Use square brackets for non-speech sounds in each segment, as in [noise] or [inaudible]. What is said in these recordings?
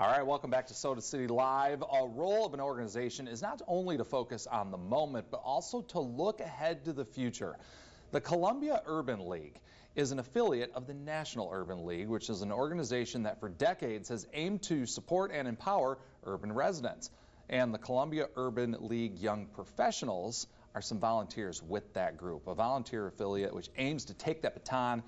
All right, welcome back to Soda City Live. A role of an organization is not only to focus on the moment, but also to look ahead to the future. The Columbia Urban League is an affiliate of the National Urban League, which is an organization that for decades has aimed to support and empower urban residents. And the Columbia Urban League Young Professionals are some volunteers with that group, a volunteer affiliate which aims to take that baton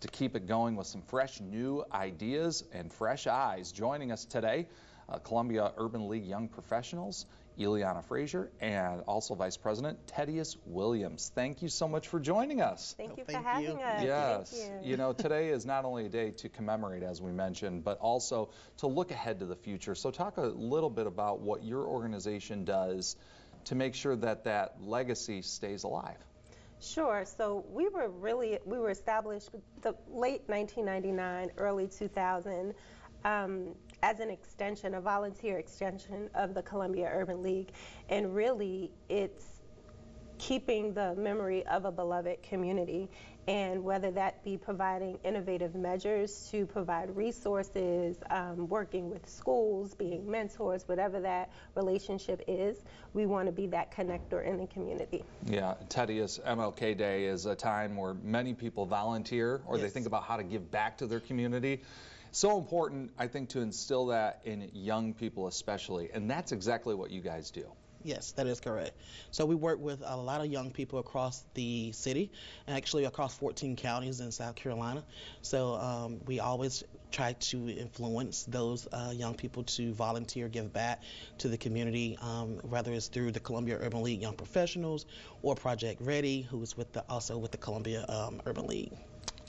to keep it going with some fresh new ideas and fresh eyes. Joining us today, uh, Columbia Urban League Young Professionals, Eliana Frazier, and also Vice President Tedious Williams. Thank you so much for joining us. Thank you Thank for having you. us. Yes, Thank you. you know, today is not only a day to commemorate, as we mentioned, but also to look ahead to the future. So, talk a little bit about what your organization does to make sure that that legacy stays alive. Sure. So we were really we were established the late 1999, early 2000 um, as an extension, a volunteer extension of the Columbia Urban League, and really it's keeping the memory of a beloved community and whether that be providing innovative measures to provide resources, um, working with schools, being mentors, whatever that relationship is, we want to be that connector in the community. Yeah, Tedious MLK Day is a time where many people volunteer or they think about how to give back to their community. So important, I think, to instill that in young people especially, and that's exactly what you guys do. Yes, that is correct. So we work with a lot of young people across the city, actually across 14 counties in South Carolina. So um, we always try to influence those uh, young people to volunteer, give back to the community, um, whether it's through the Columbia Urban League Young Professionals or Project Ready, who's with the also with the Columbia um, Urban League.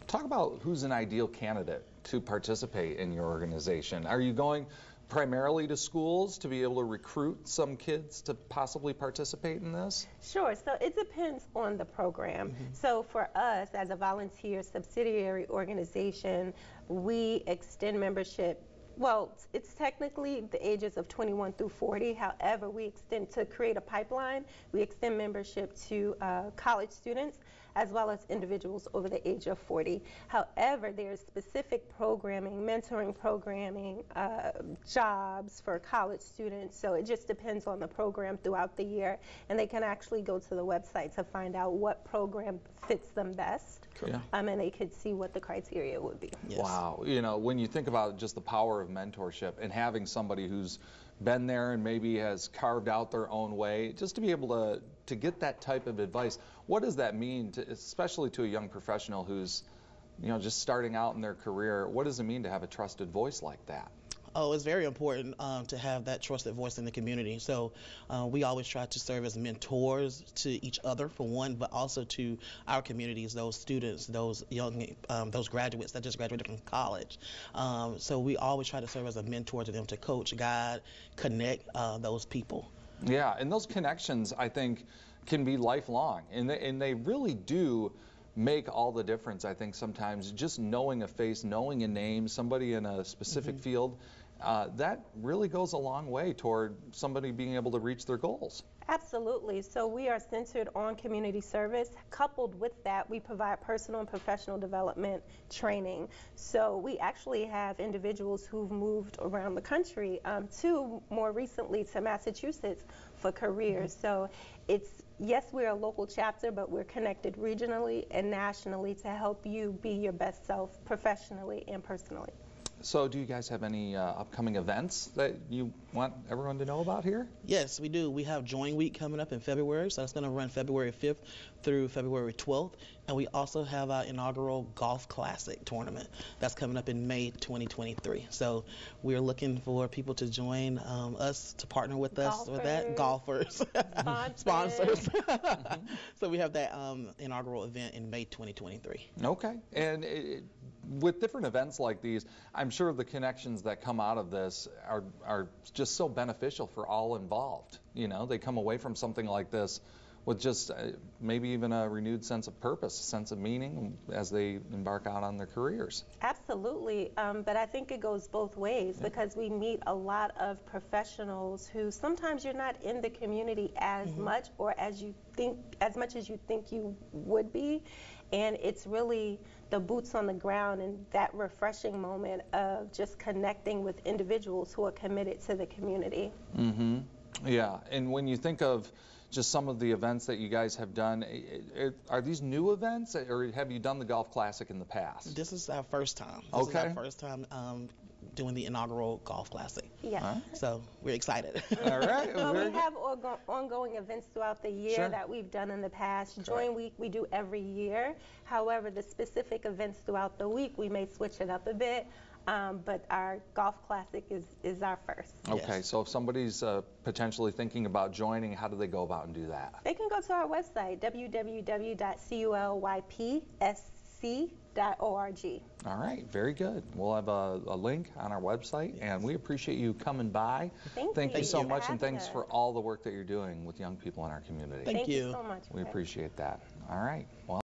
Talk about who's an ideal candidate to participate in your organization. Are you going primarily to schools to be able to recruit some kids to possibly participate in this? Sure. So it depends on the program. Mm-hmm. So for us, as a volunteer subsidiary organization, we extend membership. Well, it's technically the ages of 21 through 40. However, we extend to create a pipeline. We extend membership to uh, college students as well as individuals over the age of 40. However, there's specific programming, mentoring programming, uh, jobs for college students. So it just depends on the program throughout the year, and they can actually go to the website to find out what program fits them best. Yeah. Um, and they could see what the criteria would be. Yes. Wow. You know, when you think about just the power of mentorship and having somebody who's been there and maybe has carved out their own way, just to be able to, to get that type of advice, what does that mean, to, especially to a young professional who's, you know, just starting out in their career? What does it mean to have a trusted voice like that? Oh, it's very important um, to have that trusted voice in the community. So uh, we always try to serve as mentors to each other, for one, but also to our communities, those students, those young, um, those graduates that just graduated from college. Um, so we always try to serve as a mentor to them, to coach, guide, connect uh, those people. Yeah, and those connections, I think, can be lifelong, and they, and they really do make all the difference. I think sometimes just knowing a face, knowing a name, somebody in a specific field, uh, that really goes a long way toward somebody being able to reach their goals. Absolutely. So we are centered on community service. Coupled with that, we provide personal and professional development training. So we actually have individuals who've moved around the country um, to more recently to Massachusetts for careers. So it's yes, we're a local chapter, but we're connected regionally and nationally to help you be your best self professionally and personally. So, do you guys have any uh, upcoming events that you want everyone to know about here? Yes, we do. We have Join Week coming up in February, so that's going to run February 5th through February 12th. And we also have our inaugural Golf Classic tournament that's coming up in May 2023. So we're looking for people to join um, us, to partner with us with that. Golfers. Sponsors. [laughs] Sponsors. [laughs] so we have that um, inaugural event in May 2023. Okay. And it, with different events like these, I'm sure the connections that come out of this are, are just so beneficial for all involved. You know, they come away from something like this with just uh, maybe even a renewed sense of purpose, a sense of meaning as they embark out on their careers. Absolutely, um, but I think it goes both ways because we meet a lot of professionals who sometimes you're not in the community as much or as you think, as much as you think you would be, And it's really the boots on the ground and that refreshing moment of just connecting with individuals who are committed to the community. Mm-hmm. Yeah, and when you think of just some of the events that you guys have done, i- i- are these new events, or have you done the golf classic in the past? This is our first time. This is our first time um, doing the inaugural golf classic. Yes. Huh? So we're excited. All right. Well, we have ongoing events throughout the year Sure. that we've done in the past. Join Week we do every year. However, the specific events throughout the week, we may switch it up a bit. Um, but our golf classic is, is our first. Okay, Yes. so if somebody's uh, potentially thinking about joining, how do they go about and do that? They can go to our website, www.culypsc.org. All right, very good. We'll have a, a link on our website, and we appreciate you coming by. Thank Thank you you so for much, and thanks us. for all the work that you're doing with young people in our community. Thank Thank you you. so much. We appreciate that. All right. Well.